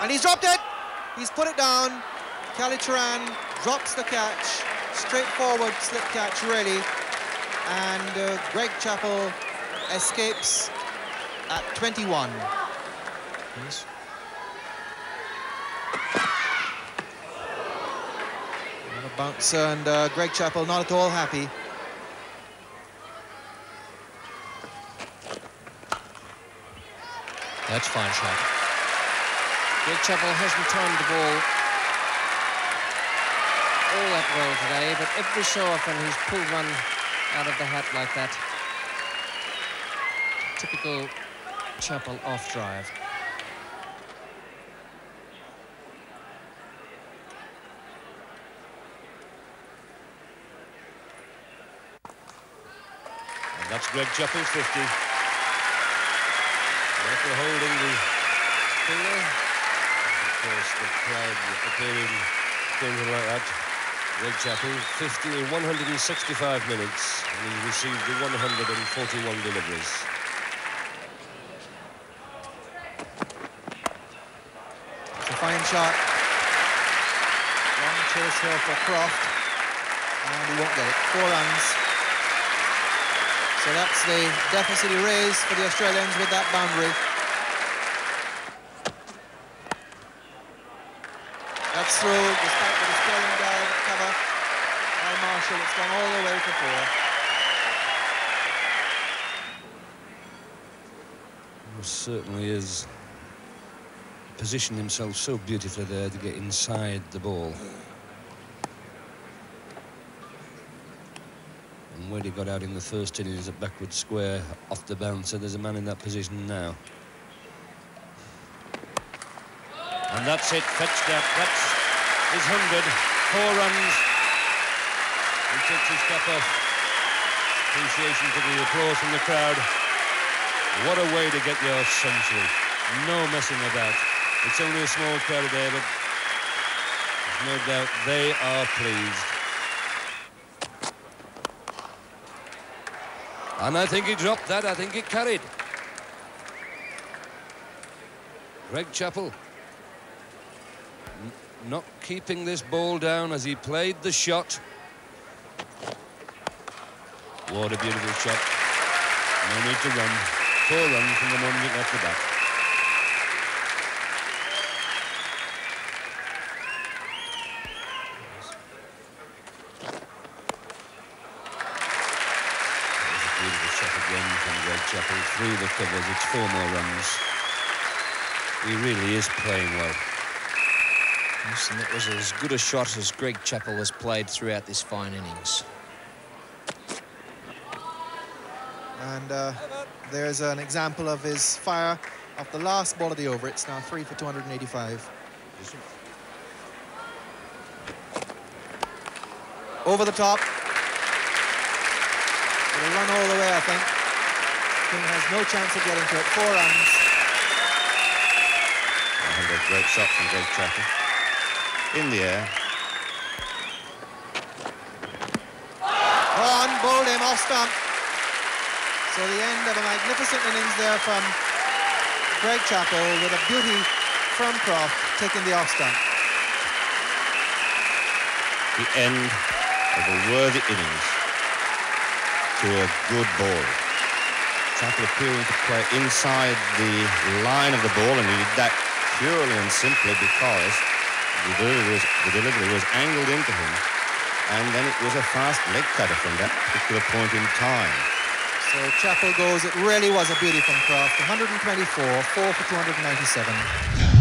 And he's dropped it. He's put it down. Kallicharran drops the catch. Straightforward slip catch, really. And uh, Greg Chappell escapes at 21. Yes. Another bouncer and uh, Greg Chappell not at all happy. That's fine shot. Greg Chappell hasn't timed the ball all that well today, but every so often he's pulled one out of the hat like that. Typical Chappell off drive. And that's Greg Chappell's 50. After holding the course, the crowd appearing things like that. Chappell, 50 in 165 minutes, and he received the 141 deliveries. It's a fine shot. Long chase here for Croft. And he won't get it. Four runs. So that's the deficit he raised for the Australians with that boundary. That's through, despite the cover by Marshall. It's gone all the way for four. Certainly is positioned himself so beautifully there to get inside the ball. And where he got out in the first innings at backward square off the bouncer, there's a man in that position now. And that's it, fetched up. That's his 100. Four runs. He takes his cap off. Appreciation for the applause from the crowd. What a way to get your century. No messing about. It's only a small crowd there, but no doubt they are pleased. And I think he dropped that. I think he carried. Greg Chappell not keeping this ball down as he played the shot. What a beautiful shot. No need to run. Four runs from the moment it left the bat. That was a beautiful shot again from Greg Chappell through the covers. It's four more runs. He really is playing well. Yes, and that was as good a shot as Greg Chappell has played throughout this fine innings. And uh, there's an example of his fire off the last ball of the over. It's now three for 285. Over the top. It'll run all the way, I think. King has no chance of getting to it. Four runs. a great shot from Greg Chappell. In the air. On, bowled him off stump. So the end of a magnificent innings there from Greg Chappell with a beauty from Croft taking the off stump. The end of a worthy innings to a good ball. Chappell appearing to play inside the line of the ball, and he did that purely and simply because the delivery was, the delivery was angled into him, and then it was a fast leg cutter from that particular point in time. So Chappell goes, it really was a beauty from Croft. 124, 4 for 297.